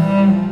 Música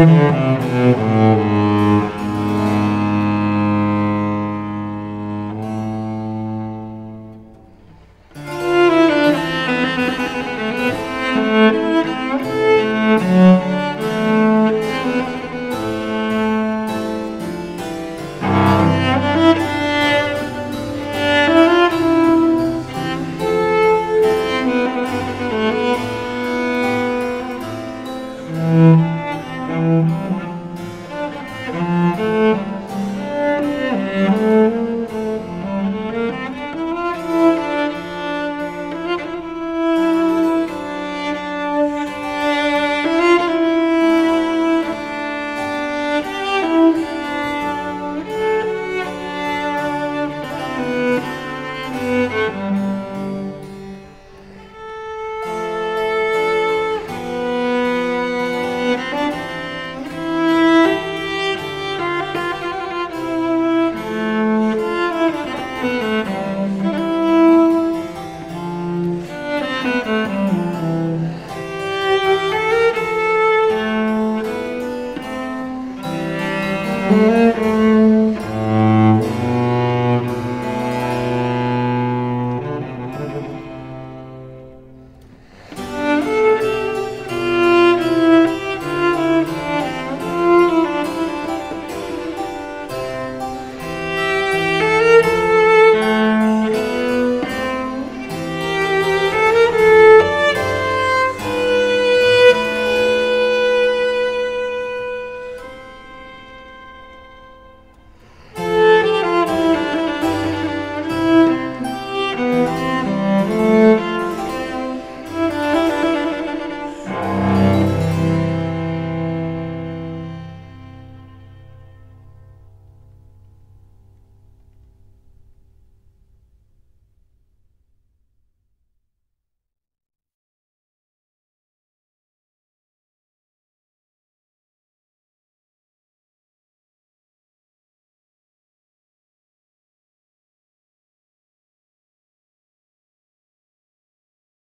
Mm-hmm.